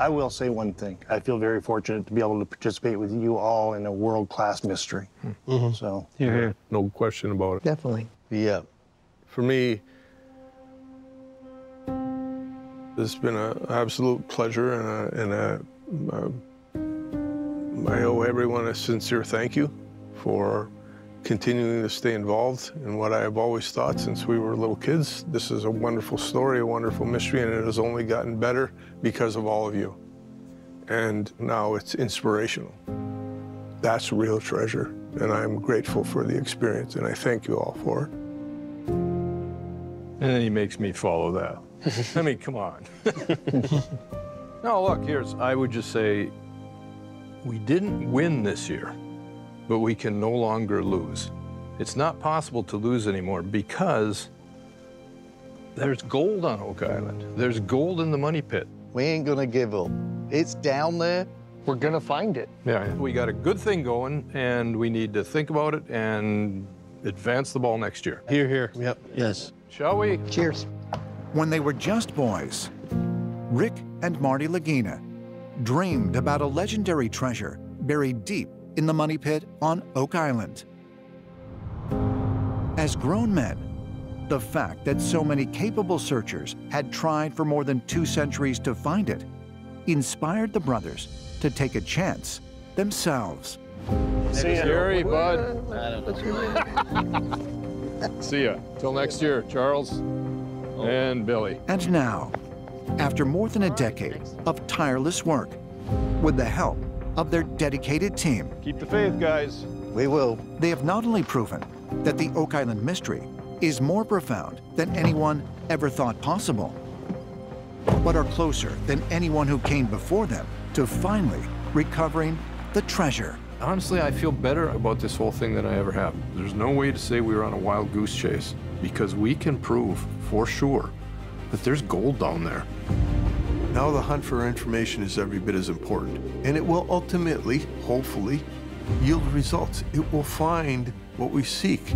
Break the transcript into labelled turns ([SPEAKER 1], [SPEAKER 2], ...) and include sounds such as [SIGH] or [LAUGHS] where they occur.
[SPEAKER 1] I will say one thing. I feel very fortunate to be able to participate with you all in a world-class mystery. Mm-hmm. So,
[SPEAKER 2] Hear, hear.
[SPEAKER 3] No question about it.
[SPEAKER 4] Definitely.
[SPEAKER 5] Yeah.
[SPEAKER 3] For me, it's been an absolute pleasure, and, a, and a, a, I owe everyone a sincere thank you for continuing to stay involved in what I have always thought since we were little kids. This is a wonderful story, a wonderful mystery, and it has only gotten better because of all of you. And now it's inspirational. That's real treasure, and I'm grateful for the experience, and I thank you all for it.
[SPEAKER 2] And then he makes me follow that. [LAUGHS] I mean, come on. [LAUGHS] no, look, here's, I would just say, we didn't win this year, but we can no longer lose. It's not possible to lose anymore because there's gold on Oak Island. There's gold in the money pit.
[SPEAKER 5] We ain't gonna give up. It's down there.
[SPEAKER 4] We're going to find it.
[SPEAKER 2] Yeah, we got a good thing going, and we need to think about it and advance the ball next year.
[SPEAKER 5] Hear, hear.
[SPEAKER 1] yep.
[SPEAKER 5] Yes.
[SPEAKER 2] Shall we?
[SPEAKER 4] Cheers.
[SPEAKER 6] When they were just boys, Rick and Marty Lagina dreamed about a legendary treasure buried deep in the money pit on Oak Island. As grown men, the fact that so many capable searchers had tried for more than two centuries to find it inspired the brothers to take a chance themselves.
[SPEAKER 2] See ya. Gary, Bud. [LAUGHS] See ya. Till next year, Charles and Billy.
[SPEAKER 6] And now, after more than a decade of tireless work, with the help of their dedicated team,
[SPEAKER 2] Keep the faith, guys.
[SPEAKER 5] We will.
[SPEAKER 6] they have not only proven that the Oak Island mystery is more profound than anyone ever thought possible, but are closer than anyone who came before them to finally recovering the treasure.
[SPEAKER 2] Honestly, I feel better about this whole thing than I ever have. There's no way to say we were on a wild goose chase because we can prove for sure that there's gold down there.
[SPEAKER 3] Now the hunt for information is every bit as important, and it will ultimately, hopefully, yield results. It will find what we seek.